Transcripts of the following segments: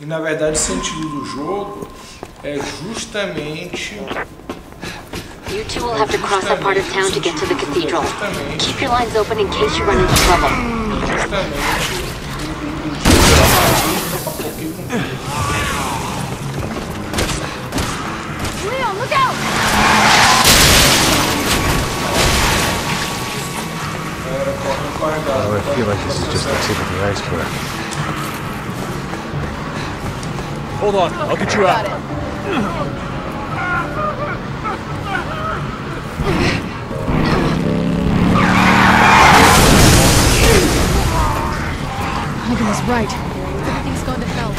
E na verdade o sentido do jogo é justamente You two will have to cross that part of town to get to the cathedral. Keep your lines open in case you run into trouble. justamente Leon, look out! Oh, I feel like this is just the tip of the iceberg. Hold on, I'll get you out. Megan was right. Everything's going to hell.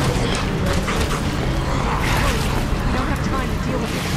We don't have time to deal with it.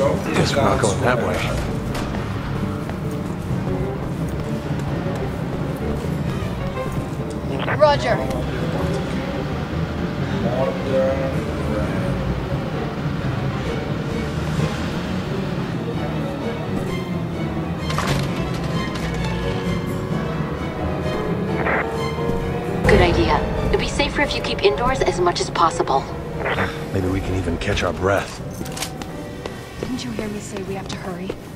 Guess we're not going that way. Roger. Good idea. It'd be safer if you keep indoors as much as possible. Maybe we can even catch our breath. Didn't you hear me say we have to hurry?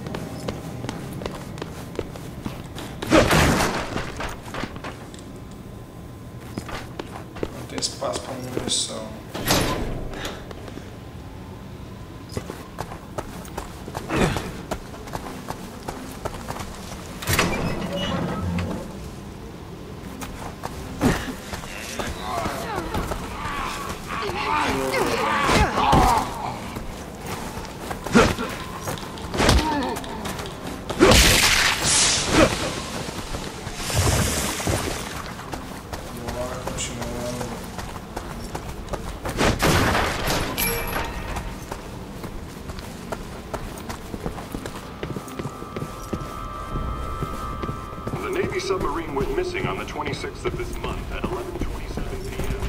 Navy submarine went missing on the 26th of this month at 11:27 p.m.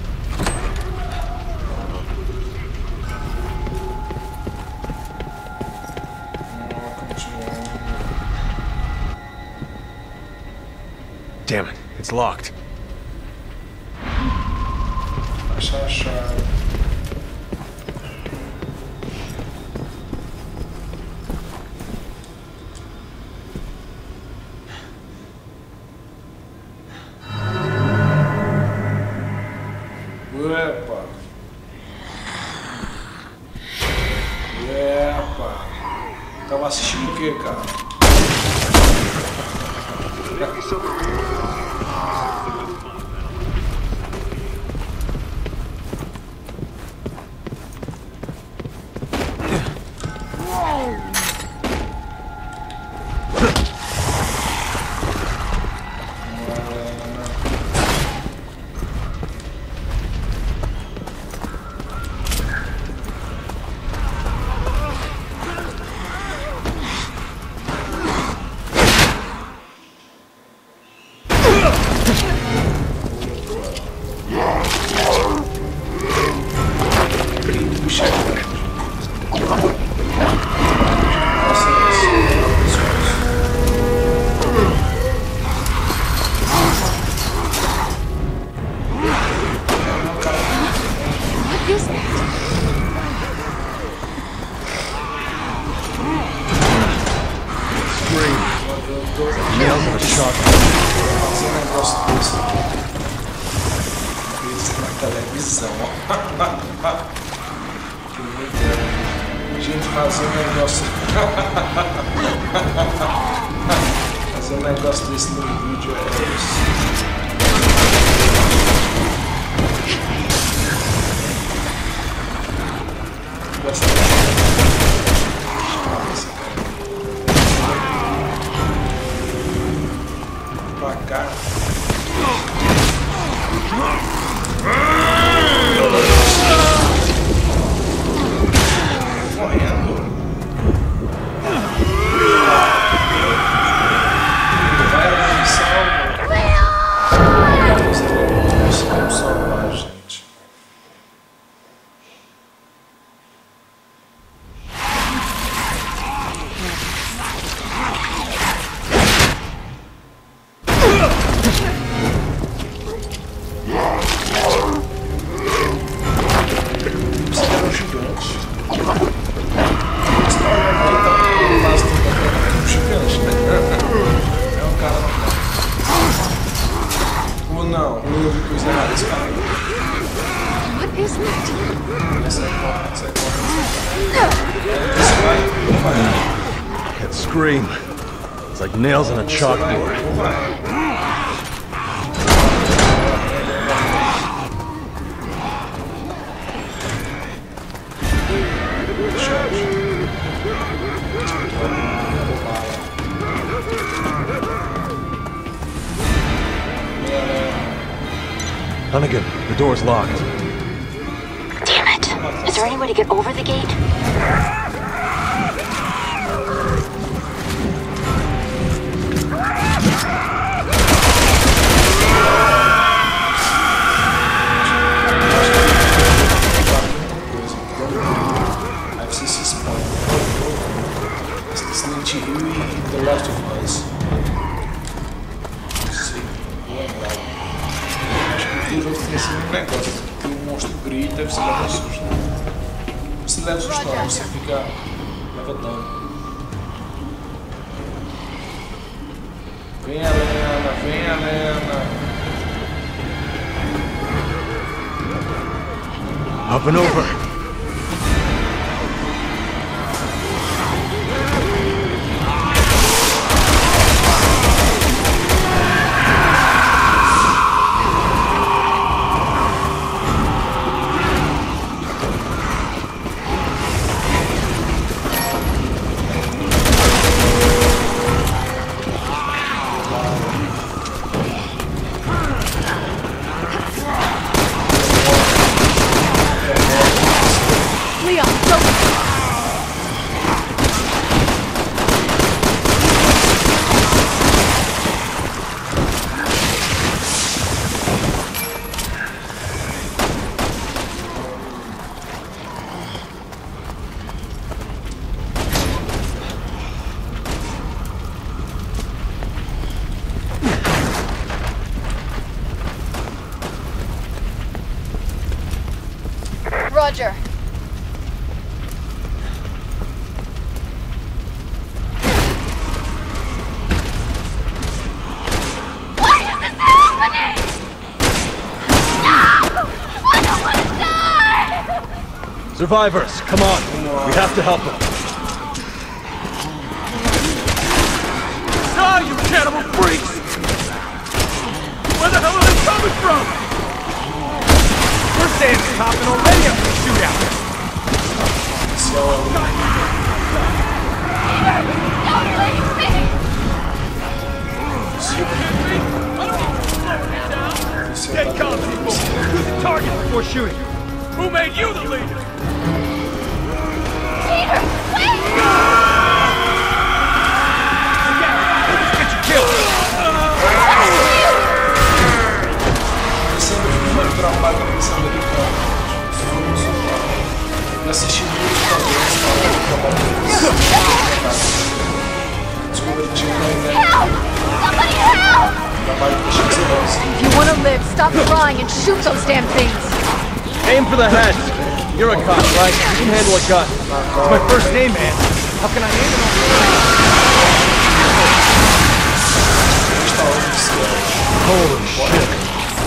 Damn it, it's locked. Nails in a chalk. fazer um negócio desse aqui. Isso na televisão. que doideira. Gente, fazer um negócio. fazer um negócio desse no vídeo é isso. Cara. Scream. It's like nails on a chalkboard. Hunnigan, the door's locked. Damn it. Is there any way to get over the gate? Last of Us. Que teve outro nesse mesmo negócio. Que o monstro grita você leva um susto. Você leva susto não, você fica. leva dano. Vem Helena, vem Helena. Up and over. Survivors, come on. We have to help them. Ah, you cannibal freaks! Where the hell are they coming from? We're saying it's hopping already after the shootout. Trabalho da polícia. Eu assisti muito. Trabalho com os If you want to live, stop crying and shoot those damn things. Aim for the head. You're a cop, right? You can handle a gun. It's my first name, man. How can I aim it on? Holy shit.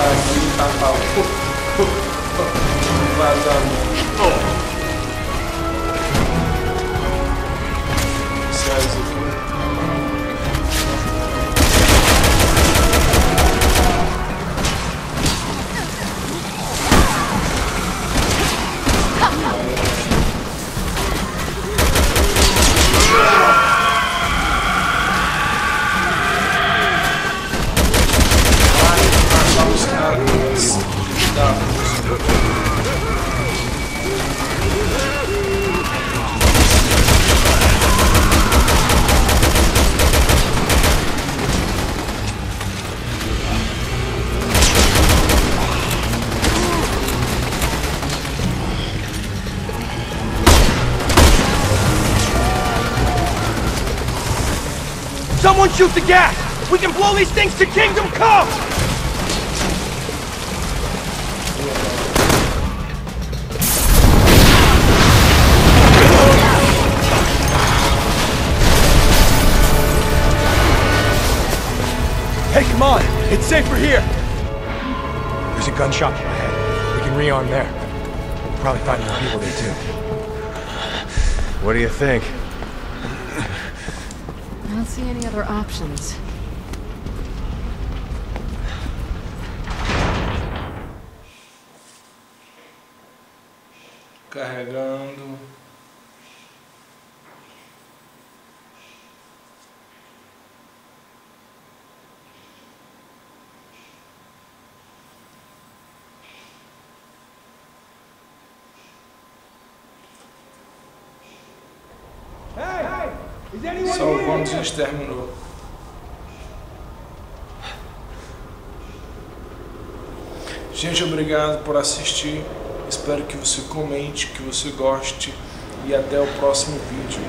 você tá aqui e tá falando. Someone shoot the gas! We can blow these things to Kingdom Come! Hey, come on! It's safer here! There's a gun shop up ahead. We can rearm there. We'll probably find more people there too. What do you think? I don't see any other options. Carregando. Salvando o exterminou. Gente, obrigado por assistir. Espero que você comente, que você goste e até o próximo vídeo.